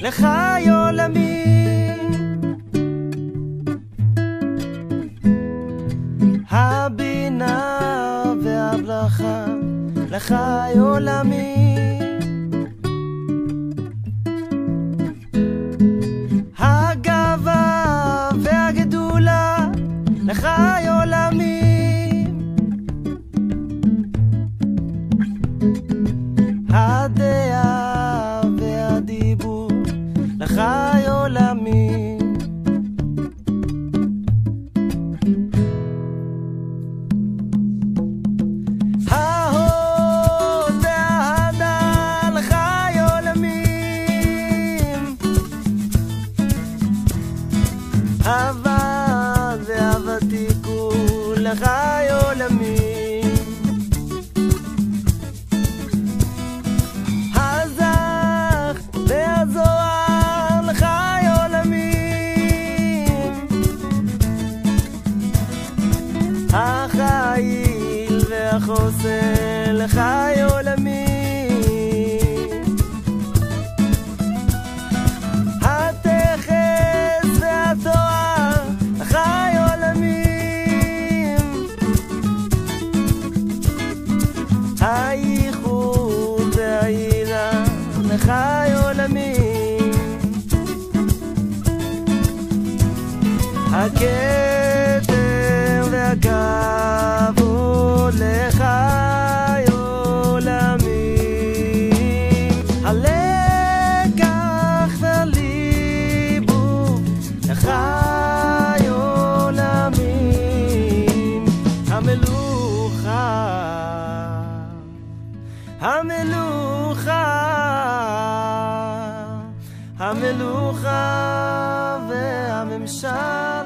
לחי עולמי. הבינה והברכה לחי עולמי. הדעה הוון והוותיקו לחי עולמים. הזך והזוהר לחי עולמים. החיל והחוסן לחי עולמים. לחי עולמים. הכתר והכבוד לחי עולמים. הלקח והליבו לחי עולמים. המלוכה המלוכה, המלוכה והממשל